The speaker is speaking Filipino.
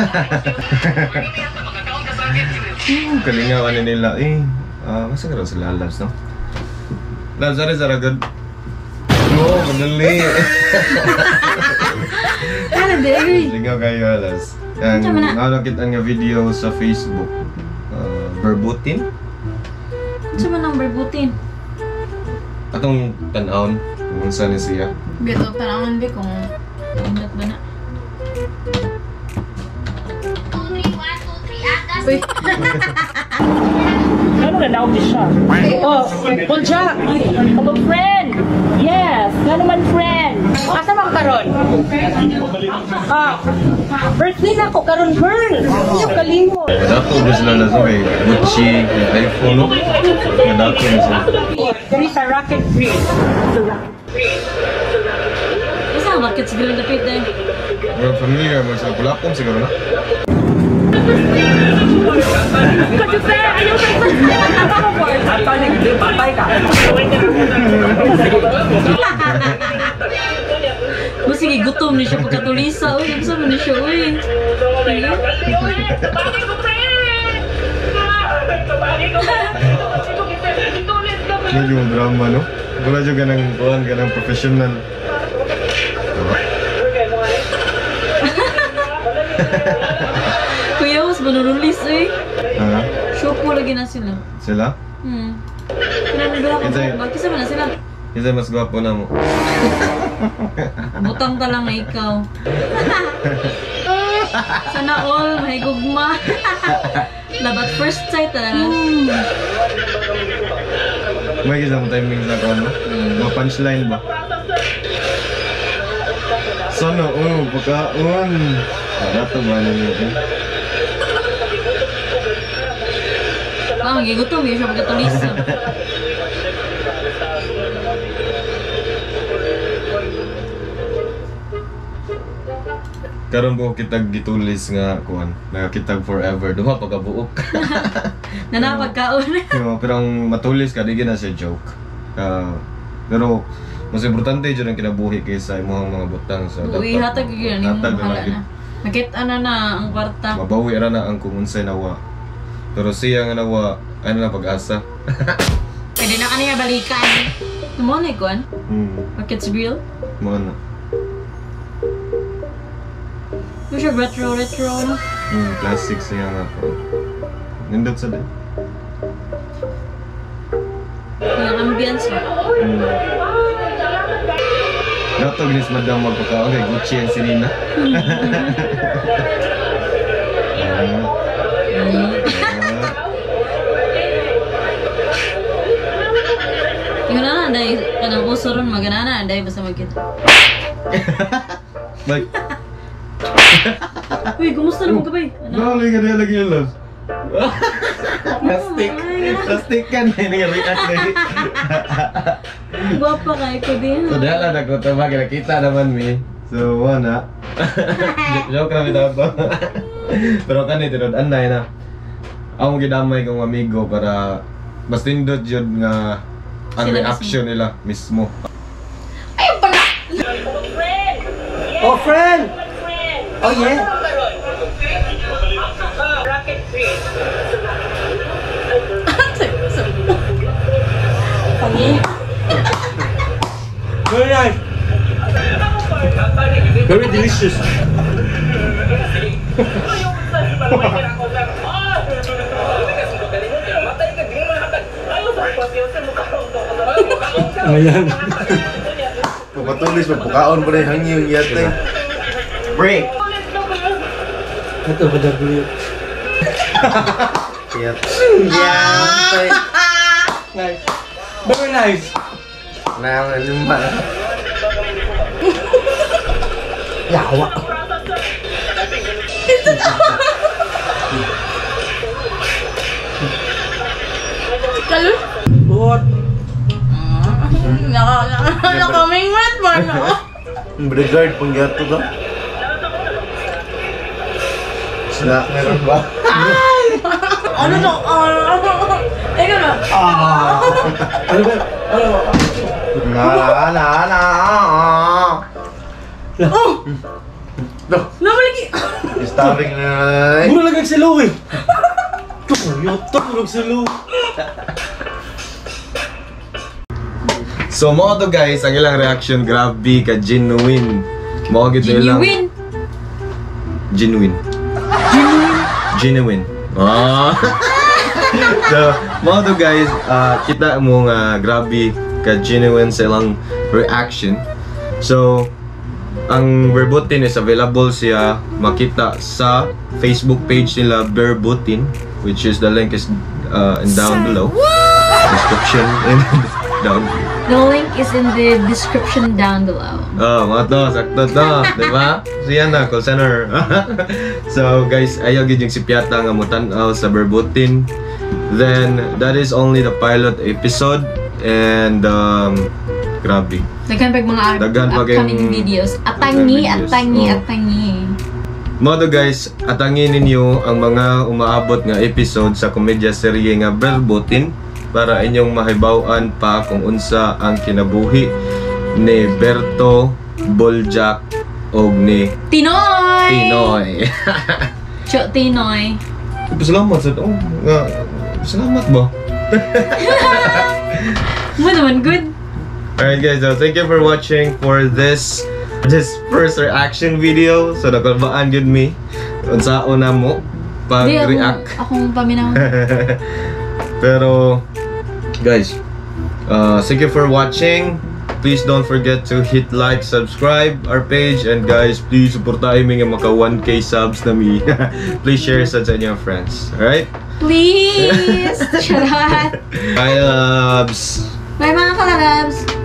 Hmm, kalingawan ni nila eh. Ah, masa ka raw sila labs, no? Labs, ano sa ragad? Oo, madali. Ano, Derry? Lingaw kayo, alas. Ang Tama na. nalakit ang nga video sa Facebook. Uh, Berbutin? Ano man ang berbutin? Atong tanawon, kung saan ni siya. Bito, panahon ba kung indot ba na? Uy, Ano na daw di siya? Oh, Ponja! Hello, friend! Yes, nga naman, friend! Asa man karon? Ah, birthday na ako karon, girl! Iyo kalimot! Dato ba sila na sa kay Gucci, kay iPhone, no? Nga dato na sila. Dali sa Rocket Green. Sa Rocket isa ang market siguro dapit eh. Well, familiar mo sila. Kulapong siguro na. Kasi ayaw ka Mo sige gutom ni siya pagkatulisa. Uy, ano sa man ni siya, uy. Medyo yung drama, no? Wala dyan ka ng, kuhan ka ng professional. Kuya, mas manurulis, uy. Ha? Show po lagi na sila. Sila? Hmm. Pinanagala ko Kinsay- ba? Kisa man na sila. Isa mas gwapo na mo. Butang ta lang nga ikaw. Sana all, may gugma. Labat first sight talaga. May isa mo timing sa kuhan, no? Mga punchline ba? Sana, oh, pagkaon. Ah, dato ba na niyo, eh? Ah, magigutom yun siya pagkatulisa. Karon ko kitag gitulis nga kuan, na kitag forever. Duha pagkabuok. Nanapagkaon. Pero, pero ang matulis ka, di na siya joke. Ah, pero, mas importante dyan ang kinabuhi kaysa imong mga butang sa Uy, hatag yun. Yung Hatag na mahala lang. na. Nakita na na ang kwarta. Mabawi ra na ang kung unsay nawa. Pero siya nga nawa, ano na pag-asa. Pwede na kanina balikan. Mo na ikuan? Hmm, Market's real? mo na. Mo siya retro retro? Hmm, classic siya nga po. Nindot sa din. Yung ambience. Hmm. Dato ginis madam magpakaon kay Gucci ang sinina. Ah, kanang uso ron, magana na, dahil basta magkita. Like, Uy, kumusta naman ka ba eh? Ano? Dali ka na lagi yung love. Plastic. Plastic ka na yung react na yun. Guwapa ka, ikaw din. So, dahil na ako ito, nakita naman mi. So, wala. Joke na bitaw to. Pero kanito, anay na. Ako ginamay kong amigo para mas tindot yun nga ang Sila reaction nila mismo. Oh, friend! Oh, yeah? Very nice. Very delicious. Ayan. Pagpatulis, magpukaon pa rin hangyo yate. Break! Ito ba W? Yat. Nice. Very nice. Na, lima. Yawa. Brigard, panggato to. Snack meron ba? Ano to? Ano? Ikaw na. Ano ba? Ano ba? Na, na, na. Oh! No. Namalagi! starring na. Mura lang ang silo eh. Toyota, mura ang silo. So mo to guys, ang ilang reaction grabe ka genuine. Mo gid ilang Genuine. genuine. Genuine. Ah. so, mo to guys, ah, kita mo nga grabe ka genuine sa ilang reaction. So, ang Verbutin is available siya makita sa Facebook page nila Verbutin which is the link is uh, down below description and down The link is in the description down below. Oh, mga to, sakto to, di ba? Siya na, call center. so guys, ayaw gid yung si Piata nga mutanaw sa Berbutin. Then, that is only the pilot episode. And, um, grabe. Daghan pag mga Daghan pa upcoming kayong- videos. Atangi, atangi, oh. atangi. Modo guys, atangin ninyo ang mga umaabot nga episode sa komedya serye nga Berbutin para inyong mahibaw-an pa kung unsa ang kinabuhi ni Berto Boljak og ni Tinoy! Pinoy. Cho Tinoy. Salamat sa oh, nga salamat ba? Mo naman good. Alright guys, so thank you for watching for this this first reaction video. So nakalbaan gud mi unsa una mo pag-react. akong paminaw. Pero guys, uh, thank you for watching. Please don't forget to hit like, subscribe our page, and guys, please supportahin mi nga maka 1k subs na mi. please share sa sa inyong friends. Alright? Please! Charot! Bye loves! Bye mga kalabs!